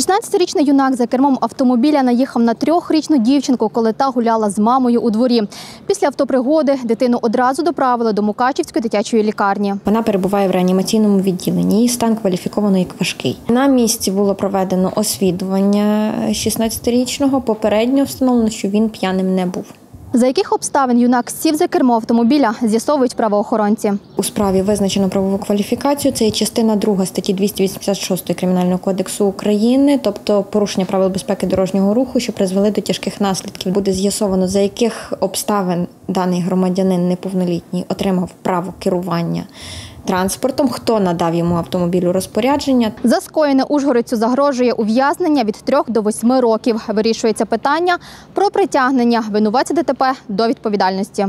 16-річний юнак за кермом автомобіля наїхав на трьохрічну дівчинку, коли та гуляла з мамою у дворі. Після автопригоди дитину одразу доправили до Мукачівської дитячої лікарні. Вона перебуває в реанімаційному відділенні. Її стан кваліфіковано як важкий. На місці було проведено освідування 16-річного. Попередньо встановлено, що він п'яним не був. За яких обставин юнак сів за кермо автомобіля, з'ясовують правоохоронці. У справі визначено правову кваліфікацію. Це є частина 2 статті 286 Кримінального кодексу України, тобто порушення правил безпеки дорожнього руху, що призвели до тяжких наслідків. Буде з'ясовано, за яких обставин даний громадянин неповнолітній отримав право керування транспортом, хто надав йому автомобілю розпорядження. За скоєне Ужгородцю загрожує ув'язнення від 3 до 8 років. Вирішується питання про притягнення винуватця ДТП до відповідальності.